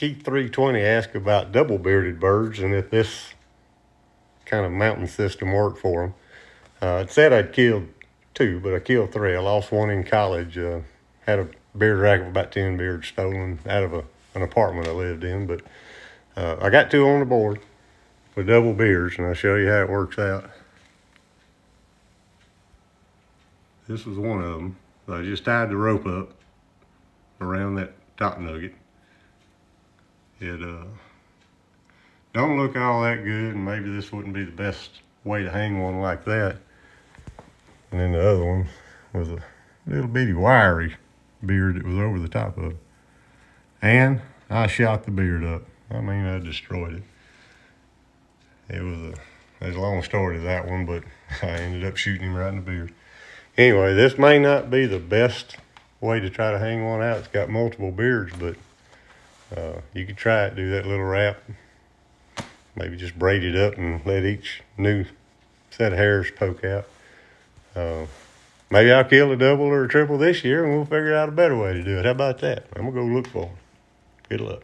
Keith 320 asked about double bearded birds and if this kind of mountain system worked for them. Uh, it said I'd killed two, but I killed three. I lost one in college. Uh, had a beard rack of about 10 beards stolen out of a, an apartment I lived in, but uh, I got two on the board with double beards, and I'll show you how it works out. This was one of them. I just tied the rope up around that top nugget. It uh, don't look all that good, and maybe this wouldn't be the best way to hang one like that. And then the other one was a little bitty wiry beard that was over the top of it. And I shot the beard up. I mean, I destroyed it. It was a, there's a long story to that one, but I ended up shooting him right in the beard. Anyway, this may not be the best way to try to hang one out. It's got multiple beards, but uh, you could try it, do that little wrap. Maybe just braid it up and let each new set of hairs poke out. Uh, maybe I'll kill a double or a triple this year and we'll figure out a better way to do it. How about that? I'm going to go look for them. Good luck.